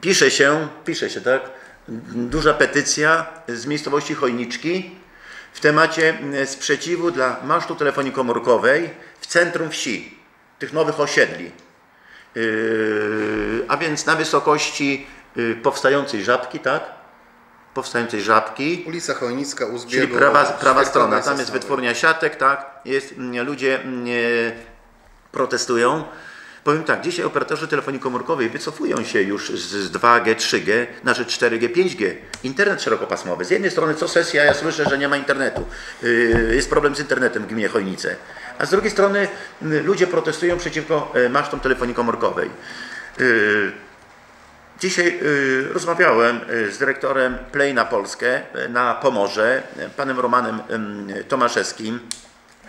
pisze się, pisze się, tak? Duża petycja z miejscowości Chojniczki w temacie mm, sprzeciwu dla masztu telefonii komórkowej w centrum wsi, tych nowych osiedli. Yy, a więc na wysokości yy, powstającej żabki, tak? Powstającej żabki. Ulica Chojnicka, u Czyli prawa, prawa strona, tam jest wytwórnia siatek, tak, jest, mm, ludzie mm, protestują. Powiem tak, dzisiaj operatorzy telefonii komórkowej wycofują się już z z 2G, 3G na rzecz 4G, 5G. Internet szerokopasmowy. Z jednej strony co sesja ja słyszę, że nie ma internetu. Yy, Jest problem z internetem w gminie Chojnice. A z drugiej strony mm, ludzie protestują przeciwko e, masztom telefonii komórkowej. Yy, Dzisiaj rozmawiałem z dyrektorem Play na Polskę na Pomorze, panem Romanem Tomaszewskim.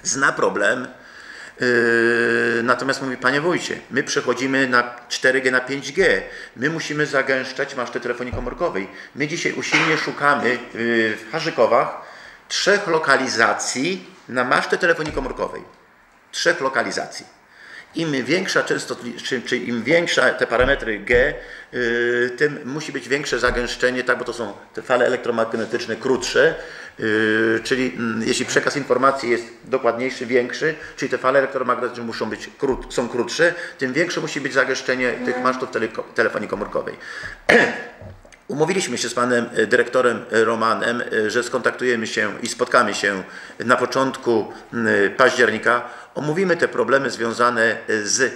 Zna problem. Y, Natomiast mówi, panie wójcie, my przechodzimy na 4G, na 5G. My musimy zagęszczać maszty telefonii komórkowej. My dzisiaj usilnie szukamy y, w Harzykowach trzech lokalizacji na masztę telefonii komórkowej. Trzech lokalizacji. Im większa częstotliwość, czy, czy im większa te parametry G, yy, tym musi być większe zagęszczenie, tak, bo to są te fale elektromagnetyczne krótsze, yy, czyli mm, jeśli przekaz informacji jest dokładniejszy, większy, czyli te fale elektromagnetyczne muszą być krót, są krótsze, tym większe musi być zagęszczenie tych masztów tele, telefonii komórkowej. Umówiliśmy się z panem e, dyrektorem e, Romanem, e, że skontaktujemy się i spotkamy się na początku m, października. Omówimy te problemy związane z y,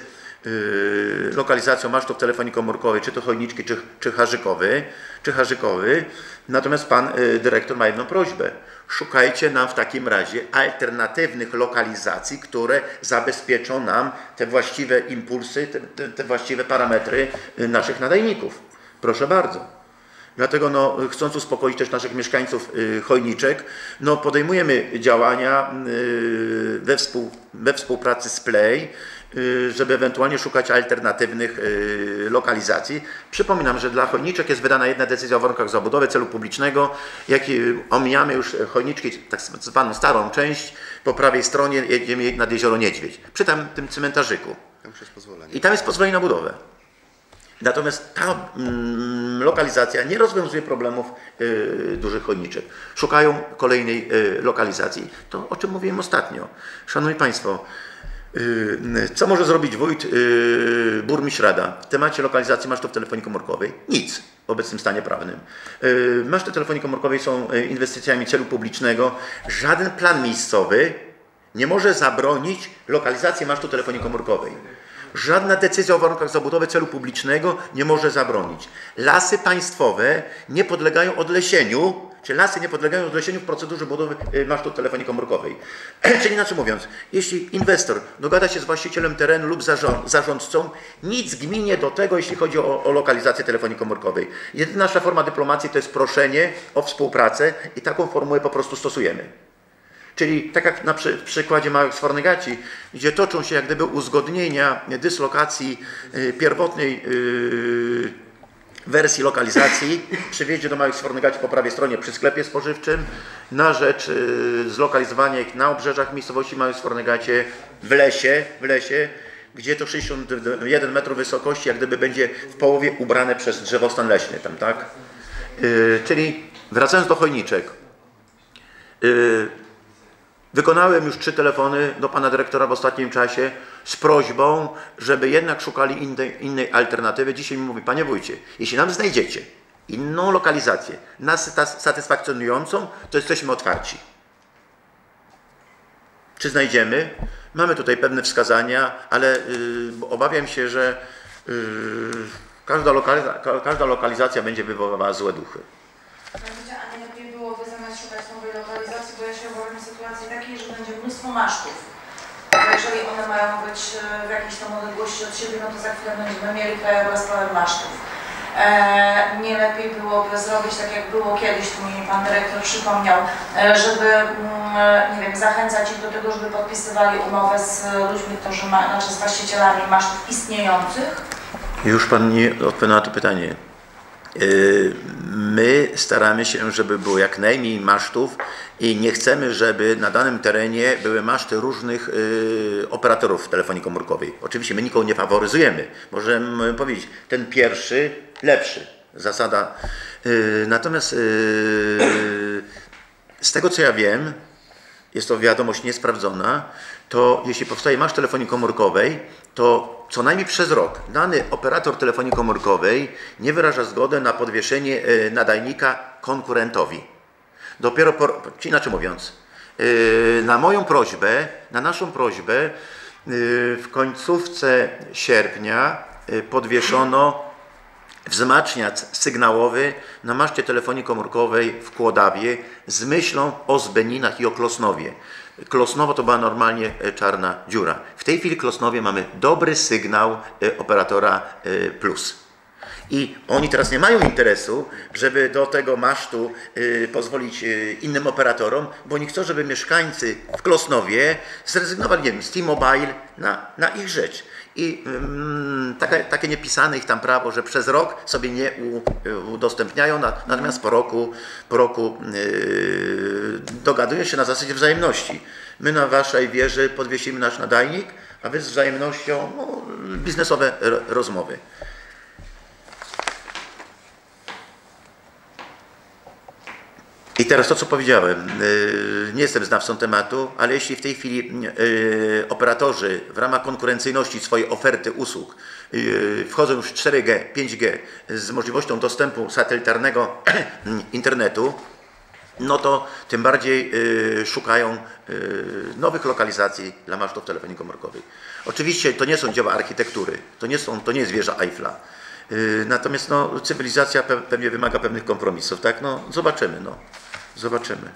lokalizacją masztów telefonii komórkowej, czy to Chojniczki, czy, czy Harzykowy, czy Harzykowy. Natomiast pan y, dyrektor ma jedną prośbę. Szukajcie nam w takim razie alternatywnych lokalizacji, które zabezpieczą nam te właściwe impulsy, te, te, właściwe parametry y, naszych nadajników. Proszę bardzo. Dlatego no, chcąc uspokoić też naszych mieszkańców y, Chojniczek, no, podejmujemy działania y, we, współ, we współpracy z Play, żeby ewentualnie szukać alternatywnych y, lokalizacji. Przypominam, że dla Chojniczek jest wydana jedna decyzja o warunkach zabudowy celu publicznego, jak omijamy już Chojniczki, tak zwaną starą część, po prawej stronie jedziemy nad jezioro Niedźwiedź, przy tam, tym cmentarzyku. Tam już jest pozwolenie. I tam jest pozwolenie na budowę. Natomiast ta mm, lokalizacja nie rozwiązuje problemów y, dużych chodniczek. Szukają kolejnej y, lokalizacji. To o czym mówiłem ostatnio. Szanowni Państwo, y, co może zrobić wójt, y, burmistrz rada w temacie lokalizacji masztów telefonii komórkowej? Nic w obecnym stanie prawnym. Y, maszty telefonii komórkowej są y, inwestycjami celu publicznego. Żaden plan miejscowy nie może zabronić lokalizacji masztu telefonii komórkowej. Żadna decyzja o warunkach zabudowy celu publicznego nie może zabronić. Lasy państwowe nie podlegają odlesieniu, czy lasy nie podlegają odlesieniu w procedurze budowy y, masztu telefonii komórkowej. Czyli inaczej mówiąc, jeśli inwestor dogada się z właścicielem terenu lub zarząd, zarządcą, nic gminie do tego, jeśli chodzi o, o lokalizację telefonii komórkowej. Jedyna nasza forma dyplomacji to jest proszenie o współpracę i taką formułę po prostu stosujemy. Czyli tak jak na przy, w przykładzie Małych Sfornegaci, gdzie toczą się jak gdyby uzgodnienia dyslokacji y, pierwotnej y, wersji lokalizacji przy wjeździe do Małych Sfornegaci po prawej stronie przy sklepie spożywczym na rzecz y, zlokalizowania ich na obrzeżach miejscowości Małych Sfornegacie w lesie, w lesie gdzie to 61 metrów wysokości jak gdyby będzie w połowie ubrane przez drzewostan leśny tam, tak? Czyli wracając do chojniczek. Wykonałem już trzy telefony do pana dyrektora w ostatnim czasie z prośbą, żeby jednak szukali innej, innej alternatywy. Dzisiaj mi mówi, panie wójcie, jeśli nam znajdziecie inną lokalizację, nas satysfakcjonującą, to jesteśmy otwarci. Czy znajdziemy? Mamy tutaj pewne wskazania, ale y, obawiam się, że y, każda, lokaliza, ka- każda lokalizacja będzie wywoływała złe duchy. Mianowicie, a nie lepiej byłoby zamiast szukać nowej lokalizacji, bo ja się obawiam sytuacji takiej, że będzie mnóstwo masztów. Jeżeli one mają być e, w jakiejś tam odległości od siebie, no to za chwilę będziemy mieli krajowe sprawy masztów. E, nie lepiej byłoby zrobić tak, jak było kiedyś, tu mi pan dyrektor przypomniał, e, żeby, mm, e, nie wiem, zachęcać ich do tego, żeby podpisywali umowę z ludźmi, którzy ma, znaczy z właścicielami masztów istniejących, Już Pan nie odpowiedział na to pytanie. Yy, My staramy się, żeby było jak najmniej masztów i nie chcemy, żeby na danym terenie były maszty różnych yy, operatorów telefonii komórkowej. Oczywiście my nikogo nie faworyzujemy. Możemy powiedzieć, ten pierwszy lepszy. Zasada. Yy, natomiast z tego co ja wiem, jest to wiadomość niesprawdzona, to jeśli powstaje masz telefonii komórkowej, to co najmniej przez rok dany operator telefonii komórkowej nie wyraża zgody na podwieszenie e, nadajnika konkurentowi. Dopiero, po, czy inaczej mówiąc, e, na moją prośbę, na naszą prośbę, e, w końcówce sierpnia podwieszono wzmacniacz sygnałowy na maszcie telefonii komórkowej w Kłodawie z myślą o Zbeninach i o Klosnowie. Klosnowo to była normalnie e, czarna dziura. W tej chwili w Klosnowie mamy dobry sygnał e, operatora e, Plus. I oni teraz nie mają interesu, żeby do tego masztu pozwolić innym operatorom, bo oni chcą, żeby mieszkańcy w Klosnowie zrezygnowali, nie wiem, z T-Mobile na, na ich rzecz. I ym, takie, takie niepisane ich tam prawo, że przez rok sobie nie udostępniają, na, natomiast po roku, po roku yy, dogadują się na zasadzie wzajemności. My na waszej wieży podwiesimy nasz nadajnik, a wy z wzajemnością no, biznesowe ro- rozmowy. Teraz to, co powiedziałem, yy, nie jestem znawcą tematu, ale jeśli w tej chwili yy, operatorzy w ramach konkurencyjności swojej oferty usług yy, wchodzą już w 4G, 5G z możliwością dostępu satelitarnego internetu, no to tym bardziej szukają nowych lokalizacji dla masztów telefonii komórkowej. Oczywiście to nie są dzieła architektury, to nie, są, to nie jest wieża Eiffla. Natomiast no, cywilizacja pe- pewnie wymaga pewnych kompromisów, tak? No, zobaczymy, no. Zobaczymy.